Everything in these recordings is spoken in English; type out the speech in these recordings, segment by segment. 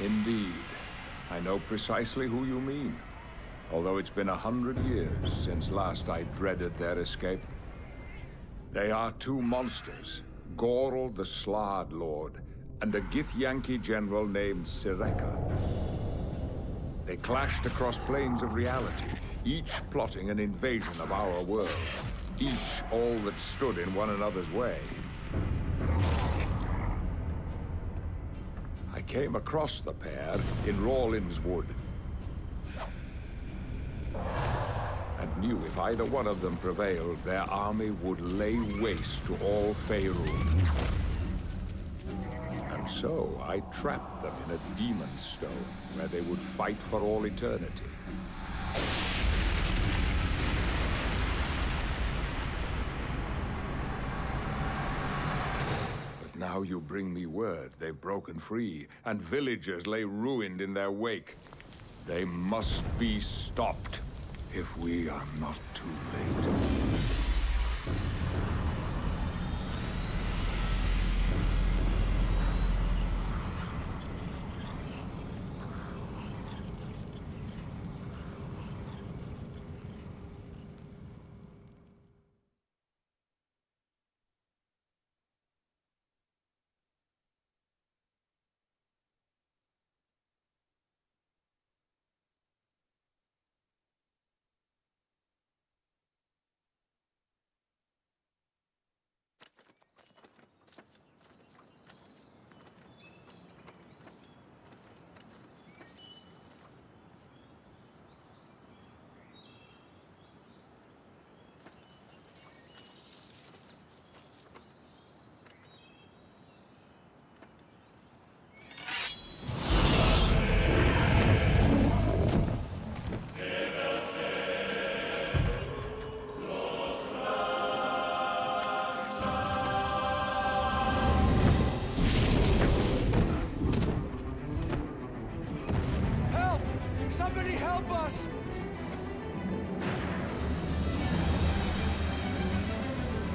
Indeed. I know precisely who you mean. Although it's been a hundred years since last I dreaded their escape. They are two monsters. Gorl the Slaad Lord, and a Githyanki general named Tzeriak. They clashed across planes of reality, each plotting an invasion of our world. Each all that stood in one another's way. I came across the pair in Rawlinswood. And knew if either one of them prevailed, their army would lay waste to all Faerun. And so I trapped them in a demon stone, where they would fight for all eternity. Now you bring me word they've broken free, and villagers lay ruined in their wake. They must be stopped, if we are not too late.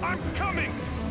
I'm coming!